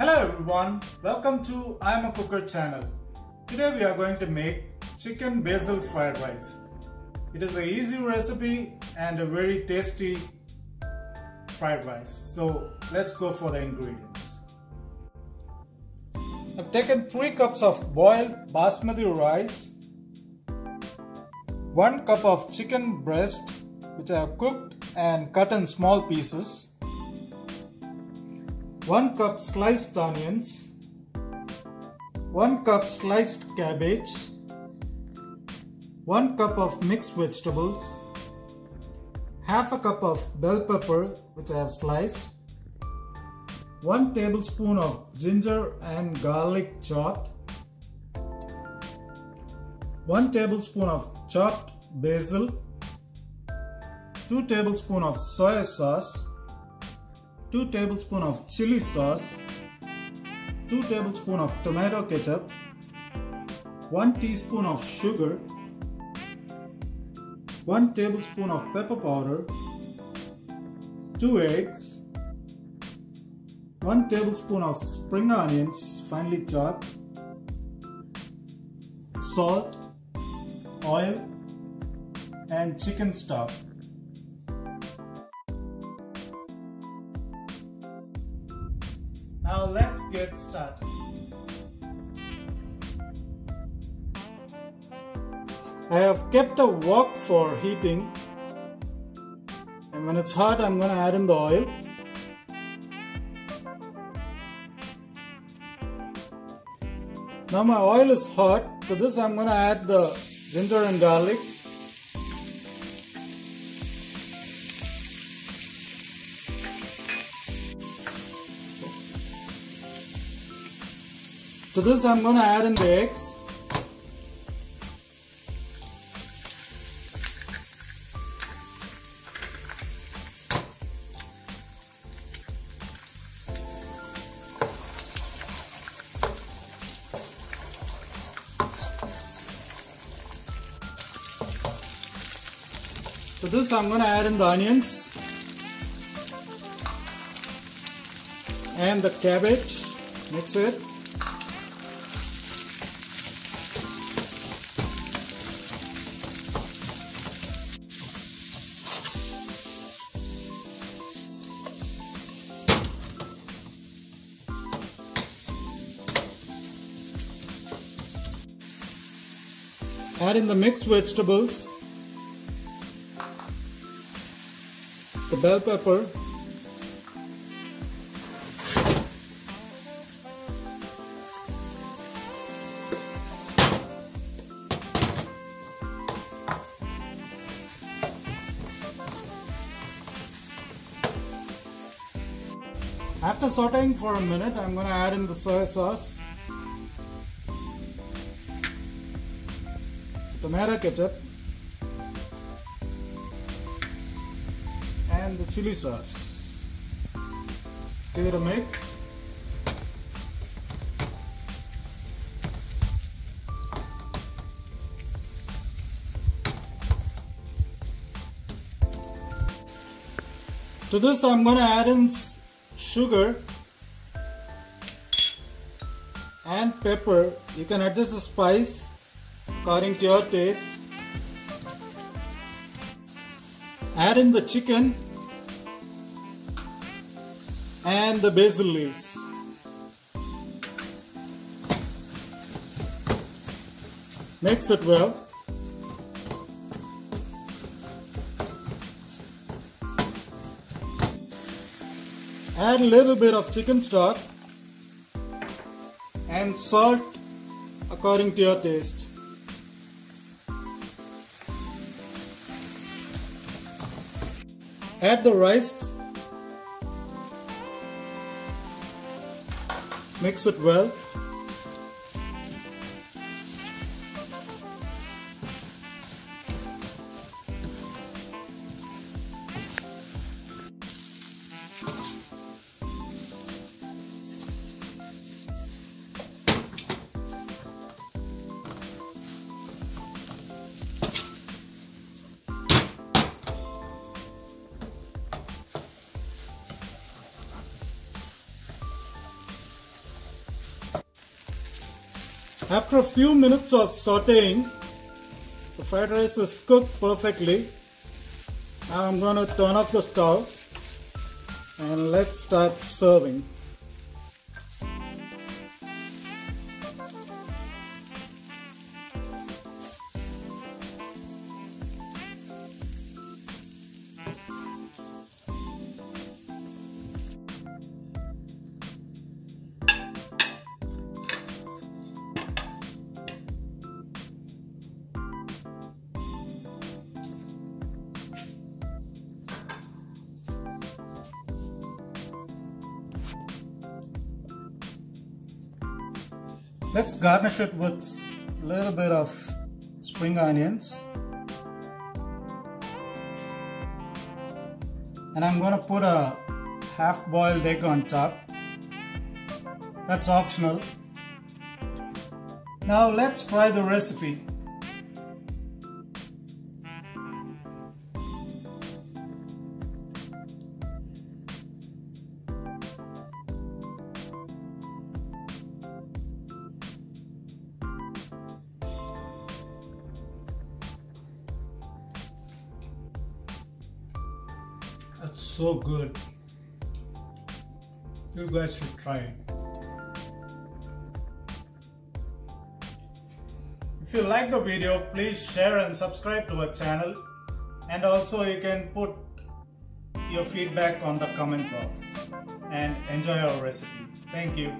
Hello everyone, welcome to I am a Cooker channel. Today we are going to make chicken basil fried rice. It is a easy recipe and a very tasty fried rice. So let's go for the ingredients. I've taken 3 cups of boiled basmati rice, 1 cup of chicken breast which I have cooked and cut in small pieces, 1 cup sliced onions, 1 cup sliced cabbage, 1 cup of mixed vegetables, half a cup of bell pepper which I have sliced, 1 tablespoon of ginger and garlic chopped, 1 tablespoon of chopped basil, 2 tablespoon of soy sauce, 2 tablespoon of chili sauce, 2 tablespoon of tomato ketchup, 1 teaspoon of sugar, 1 tablespoon of pepper powder, 2 eggs, 1 tablespoon of spring onions finely chopped, salt, oil and chicken stock. Now let's get started. I have kept a wok for heating and when it's hot I'm going to add in the oil. Now my oil is hot, to this I'm going to add the ginger and garlic. To this I'm going to add in the eggs. So this I'm going to add in the onions and the cabbage. Mix it. Add in the mixed vegetables, the bell pepper, After sauteing for a minute, I'm going to add in the soy sauce, tomato ketchup, and the chili sauce. Give it a mix. To this I'm going to add in sugar and pepper. You can adjust the spice according to your taste. Add in the chicken and the basil leaves. Mix it well. Add a little bit of chicken stock and salt according to your taste. Add the rice. Mix it well. After a few minutes of sauteing, the fried rice is cooked perfectly. Now I'm going to turn off the stove and let's start serving. Let's garnish it with a little bit of spring onions. And I'm going to put a half boiled egg on top. That's optional. Now let's try the recipe. That's so good. You guys should try it. If you like the video, please share and subscribe to our channel. And also you can put your feedback on the comment box and enjoy our recipe. Thank you.